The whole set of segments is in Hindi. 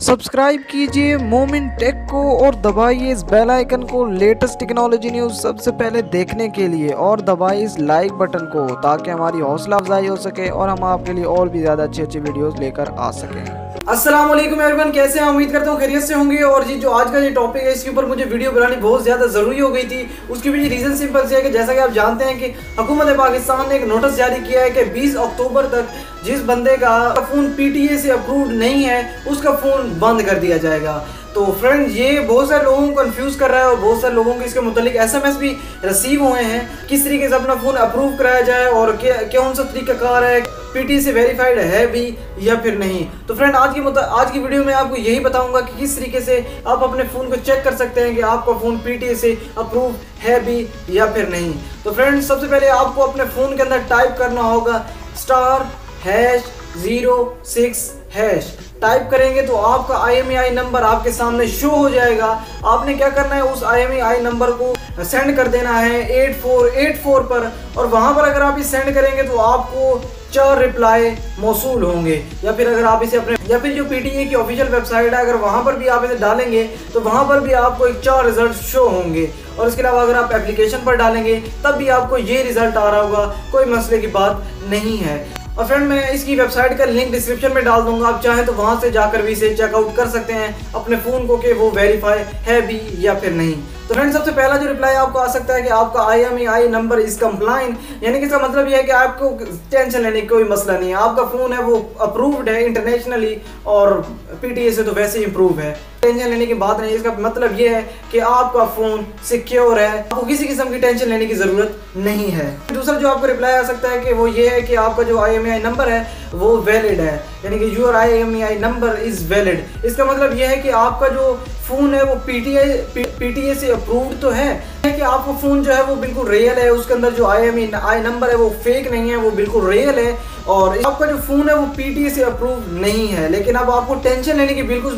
सब्सक्राइब कीजिए मोमिन टेक को और दबाइए इस बेल आइकन को लेटेस्ट टेक्नोलॉजी न्यूज़ सबसे पहले देखने के लिए और दबाइए इस लाइक बटन को ताकि हमारी हौसला अफजाई हो सके और हम आपके लिए और भी ज़्यादा अच्छी अच्छी वीडियोस लेकर आ सकें। वालेकुम एवरीवन कैसे हैं? उम्मीद करता हूँ खैरियत से होंगे। और जी, जो आज का ये टॉपिक है, इसके ऊपर मुझे वीडियो बनानी बहुत ज़्यादा ज़रूरी हो गई थी। उसकी भी रीज़न सिंपल से है कि जैसा कि आप जानते हैं कि हुकूमत पाकिस्तान ने एक नोटिस जारी किया है कि 20 अक्टूबर तक जिस बंदे का फ़ोन पीटीए से अप्रूव नहीं है, उसका फ़ोन बंद कर दिया जाएगा। तो फ्रेंड ये बहुत सारे लोगों को कंफ्यूज कर रहा है और बहुत सारे लोगों के इसके मुतालिक एसएमएस भी रिसीव हुए हैं। किस तरीके से अपना फ़ोन अप्रूव कराया जाए और क्या कौन सा तरीका तरीकाकार है? पीटी से वेरीफाइड है भी या फिर नहीं? तो फ्रेंड आज की आज की वीडियो में आपको यही बताऊँगा कि किस तरीके से आप अपने फ़ोन को चेक कर सकते हैं कि आपका फ़ोन पीटी से अप्रूव है भी या फिर नहीं। तो फ्रेंड सबसे पहले आपको अपने फ़ोन के अंदर टाइप करना होगा star hash zero six hash type करेंगे तो आपका आई नंबर आपके सामने शो हो जाएगा। आपने क्या करना है? उस आई नंबर को सेंड कर देना है एट फोर एट फोर पर। और वहाँ पर अगर आप इसे सेंड करेंगे तो आपको चार रिप्लाई मौसू होंगे। या फिर अगर आप इसे अपने या फिर जो पीटीए की ऑफिशियल वेबसाइट है, अगर वहाँ पर भी आप इसे डालेंगे तो वहाँ पर भी आपको एक चार रिज़ल्ट शो होंगे। और इसके अलावा अगर आप एप्लीकेशन पर डालेंगे, तब भी आपको ये रिज़ल्ट आ रहा होगा। कोई मसले की बात नहीं है। और फ्रेंड मैं इसकी वेबसाइट का लिंक डिस्क्रिप्शन में डाल दूँगा। आप चाहें तो वहाँ से जाकर भी इसे चेकआउट कर सकते हैं। अपने फ़ोन को कि वो वेरीफाई है भी या फिर नहीं। तो फ्रेंड सबसे पहला जो रिप्लाई आपको आ सकता है कि आपका I M E I number is compliant यानी कि इसका मतलब यह है कि आपको टेंशन लेने की कोई मसला नहीं है। आपका फ़ोन है, वो अप्रूव्ड है इंटरनेशनली और पीटीए से तो वैसे ही इम्प्रूव है। टेंशन लेने की बात नहीं इसका मतलब ये है कि आपका फ़ोन सिक्योर है। आपको किसी किस्म की टेंशन लेने की ज़रूरत नहीं है। दूसरा जो आपको रिप्लाई आ सकता है कि वो ये है कि आपका जो आई एम आई नंबर है, वो वैलिड है। यानी कि your I M I number is valid इसका मतलब ये है कि आपका जो फ़ोन है, वो पीटीआई पीटीए से अप्रूव्ड तो है कि आपका फ़ोन जो है वो बिल्कुल रियल है, उसके अंदर जो आई एम आई नंबर है, वो फेक नहीं है, वो बिल्कुल रियल है और आपका जो फ़ोन है, वो पीटीए से अप्रूव नहीं है। लेकिन अब आपको टेंशन लेने की बिल्कुल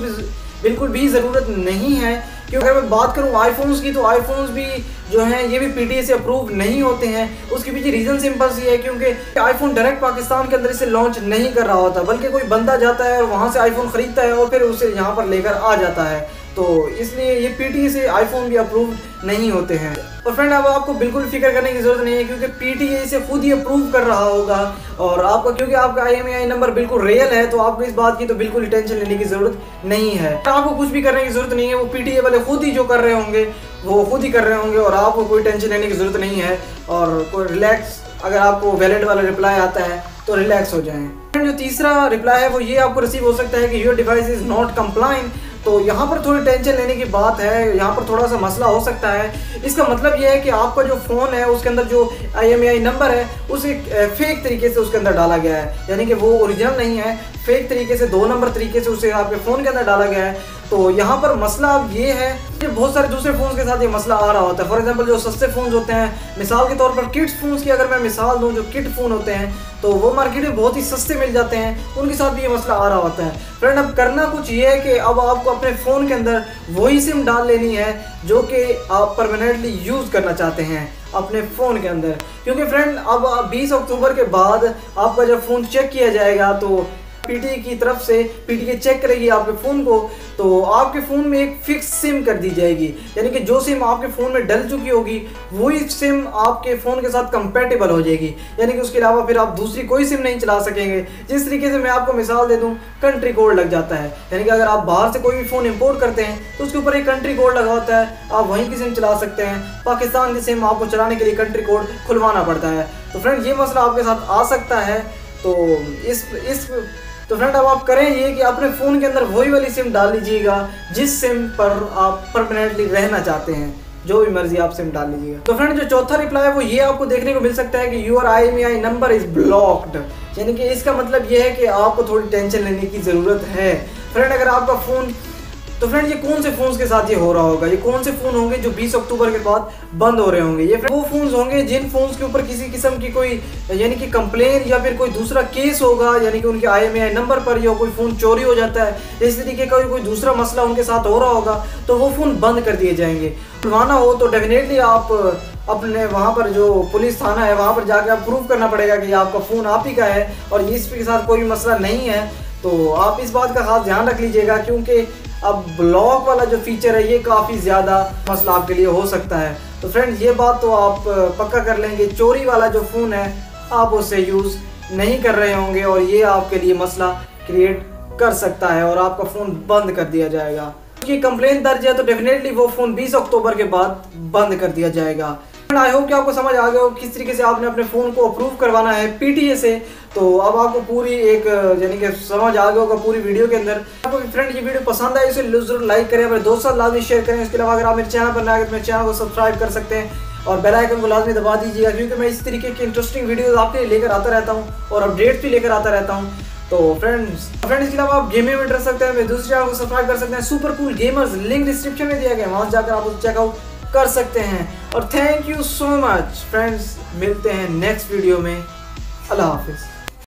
बिल्कुल भी ज़रूरत नहीं है, क्योंकि अगर मैं बात करूँ आईफोन्स की तो आईफोन्स भी जो हैं, ये भी पीटीए से अप्रूव नहीं होते हैं। उसके पीछे रीज़न सिंपल सी है, क्योंकि आईफोन डायरेक्ट पाकिस्तान के अंदर इसे लॉन्च नहीं कर रहा होता, बल्कि कोई बंदा जाता है और वहाँ से आईफोन ख़रीदता है और फिर उसे यहाँ पर लेकर आ जाता है। तो इसलिए ये पीटीए से आईफोन भी अप्रूव नहीं होते हैं। और फ्रेंड अब आपको बिल्कुल फ़िक्र करने की ज़रूरत नहीं है क्योंकि पीटीए इसे खुद ही अप्रूव कर रहा होगा। और आपका, क्योंकि आपका आई नंबर बिल्कुल रियल है तो आपको इस बात की तो बिल्कुल टेंशन लेने की ज़रूरत नहीं है। आपको कुछ भी करने की ज़रूरत नहीं है, वो पीटीए वाले खुद ही जो कर रहे होंगे, वो खुद ही कर रहे होंगे और आपको कोई टेंशन लेने की ज़रूरत नहीं है। और कोई रिलैक्स अगर आपको वैलिड वाला रिप्लाई आता है तो रिलैक्स हो जाएँ। जो तीसरा रिप्लाई है, वो ये आपको रिसीव हो सकता है कि your device is not compliant तो यहाँ पर थोड़ी टेंशन लेने की बात है, यहाँ पर थोड़ा सा मसला हो सकता है। इसका मतलब यह है कि आपका जो फ़ोन है, उसके अंदर जो आईएमआई नंबर है, उसे फेक तरीके से उसके अंदर डाला गया है। यानी कि वो ओरिजिनल नहीं है फेक तरीके से, दो नंबर तरीके से उसे आपके फ़ोन के अंदर डाला गया है। तो यहाँ पर मसला अब ये है कि बहुत सारे दूसरे फ़ोन के साथ ये मसला आ रहा होता है। फॉर एग्जांपल जो सस्ते फ़ोन होते हैं, मिसाल के तौर पर किट्स फ़ोन्स की अगर मैं मिसाल दूँ, जो किट फ़ोन होते हैं तो वो मार्केट में बहुत ही सस्ते मिल जाते हैं। उनके साथ भी ये मसला आ रहा होता है। फ्रेंड अब करना कुछ ये है कि अब आपको अपने फ़ोन के अंदर वही सिम डाल लेनी है, जो कि आप परमानेंटली यूज़ करना चाहते हैं अपने फ़ोन के अंदर। क्योंकि फ्रेंड अब 20 अक्टूबर के बाद आपका जब फ़ोन चेक किया जाएगा तो पीटीए की तरफ़ से पीटीए चेक करेगी आपके फ़ोन को तो आपके फ़ोन में एक फिक्स सिम कर दी जाएगी। यानी कि जो सिम आपके फ़ोन में डल चुकी होगी, वही सिम आपके फ़ोन के साथ कंपेटेबल हो जाएगी। यानी कि उसके अलावा फिर आप दूसरी कोई सिम नहीं चला सकेंगे। जिस तरीके से मैं आपको मिसाल दे दूँ कंट्री कोड लग जाता है। यानी कि अगर आप बाहर से कोई भी फ़ोन इम्पोर्ट करते हैं तो उसके ऊपर एक कंट्री कोड लगा होता है। आप वहीं की सिम चला सकते हैं। पाकिस्तान की सिम आपको चलाने के लिए कंट्री कोड खुलवाना पड़ता है। तो फ्रेंड ये मसला आपके साथ आ सकता है। तो इस इस तो फ्रेंड अब आप करें ये कि अपने फ़ोन के अंदर वही वाली सिम डाल लीजिएगा, जिस सिम पर आप परमानेंटली रहना चाहते हैं, जो भी मर्ज़ी आप सिम डाल लीजिएगा। तो फ्रेंड जो चौथा रिप्लाई है, वो ये आपको देखने को मिल सकता है कि your I M I number is blocked यानी कि इसका मतलब ये है कि आपको थोड़ी टेंशन लेने की ज़रूरत है। फ्रेंड अगर आपका फ़ोन तो फ्रेंड ये कौन से फोन्स के साथ ये हो रहा होगा? ये कौन से फ़ोन होंगे जो 20 अक्टूबर के बाद बंद हो रहे होंगे? ये वो फोन्स होंगे जिन फोन्स के ऊपर किसी किस्म की कोई, यानी कि कंप्लेन या फिर कोई दूसरा केस होगा, यानी कि उनके आई नंबर पर या कोई फ़ोन चोरी हो जाता है, इस तरीके का कोई दूसरा मसला उनके साथ हो रहा होगा तो वो फ़ोन बंद कर दिए जाएँगे। खुलवाना हो तो डेफिनेटली आप, अपने वहाँ पर जो पुलिस थाना है, वहाँ पर जाकर आप प्रूव करना पड़ेगा कि आपका फ़ोन आप ही का है और इसके साथ कोई मसला नहीं है। तो आप इस बात का खास ध्यान रख लीजिएगा, क्योंकि अब ब्लॉक वाला जो फीचर है, ये काफ़ी ज़्यादा मसला आपके लिए हो सकता है। तो फ्रेंड ये बात तो आप पक्का कर लेंगे, चोरी वाला जो फ़ोन है, आप उसे यूज़ नहीं कर रहे होंगे और ये आपके लिए मसला क्रिएट कर सकता है और आपका फ़ोन बंद कर दिया जाएगा। क्योंकि कंप्लेन दर्ज है तो डेफिनेटली वो फ़ोन 20 अक्टूबर के बाद बंद कर दिया जाएगा। आई होप कि आपको समझ आ गया हो किस तरीके से आपने अपने फ़ोन को अप्रूव करवाना है पीटीए से? तो अब आपको पूरी एक, यानी कि समझ आ गया होगा पूरी वीडियो के अंदर। आपको फ्रेंड ये वीडियो पसंद आए, इसे ज़रूर लाइक करें, अपने दोस्तों लाजमी शेयर करें। इसके अलावा अगर आप मेरे चैनल पर नए तो मेरे चैनल को सब्सक्राइब कर सकते हैं। और बेल आइकन को लाजमी दबा दीजिएगा, क्योंकि मैं इस तरीके की इंटरेस्टिंग वीडियोस आपके लिए लेकर आता रहता हूँ और अपडेट्स भी लेकर आता रहता हूँ। तो फ्रेंड्स फ्रेंड्स इसके अलावा आप गेमिंग में इंटरेस्ट सकते हैं दूसरे चैनल को सब्सक्राइब कर सकते हैं। Super cool gamers link description में दिया गया वहाँ जाकर आप चेकआउट कर सकते हैं। और thank you so much friends मिलते हैं नेक्स्ट वीडियो में। अल्लाह हाफिज़।